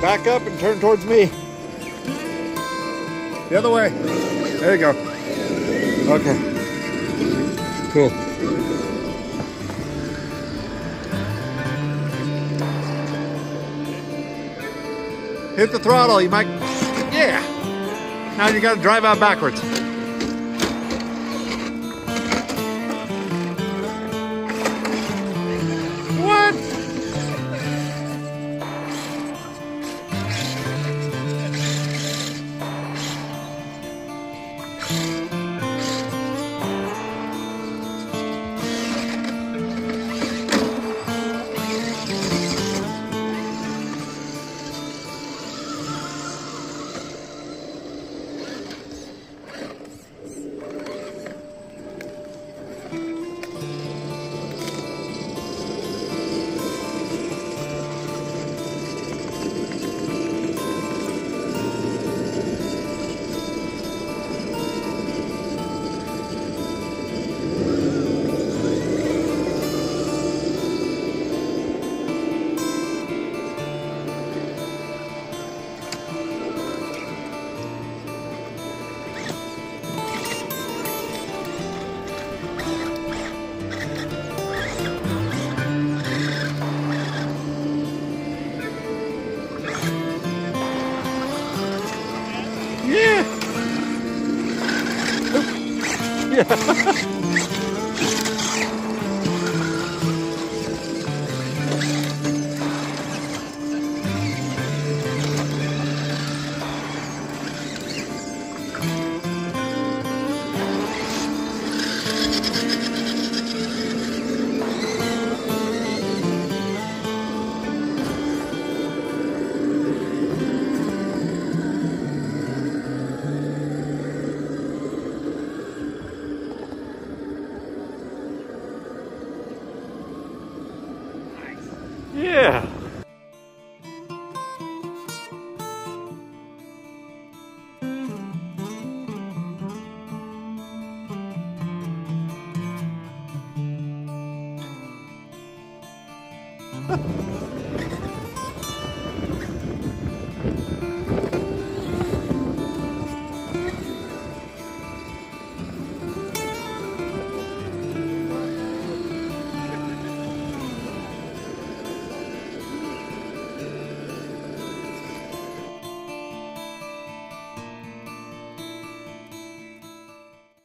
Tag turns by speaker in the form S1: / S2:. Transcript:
S1: back up and turn towards me. The other way. There you go. Okay. Cool. Hit the throttle, you might, yeah. Now you gotta drive out backwards. What? ハハハ Yeah.